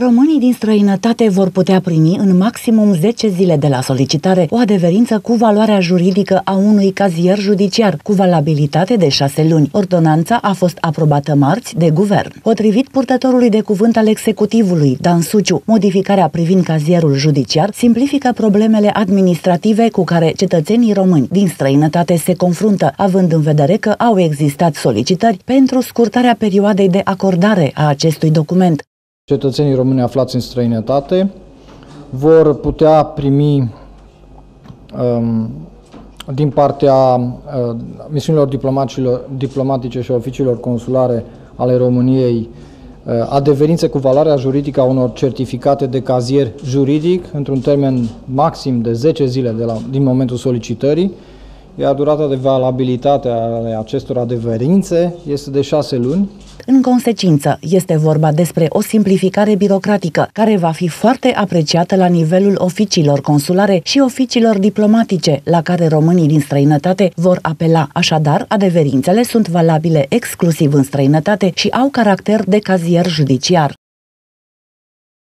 Românii din străinătate vor putea primi în maximum 10 zile de la solicitare o adeverință cu valoarea juridică a unui cazier judiciar, cu valabilitate de 6 luni. Ordonanța a fost aprobată marți de guvern. Potrivit purtătorului de cuvânt al executivului, Dan Suciu, modificarea privind cazierul judiciar simplifică problemele administrative cu care cetățenii români din străinătate se confruntă, având în vedere că au existat solicitări pentru scurtarea perioadei de acordare a acestui document cetățenii români aflați în străinătate vor putea primi um, din partea uh, misiunilor diplomatice și oficiilor consulare ale României uh, adeverințe cu valoarea juridică a unor certificate de cazier juridic într-un termen maxim de 10 zile de la, din momentul solicitării, iar durata de valabilitate a acestor adeverințe este de 6 luni. În consecință, este vorba despre o simplificare birocratică care va fi foarte apreciată la nivelul oficiilor consulare și oficiilor diplomatice la care românii din străinătate vor apela. Așadar, adeverințele sunt valabile exclusiv în străinătate și au caracter de cazier judiciar.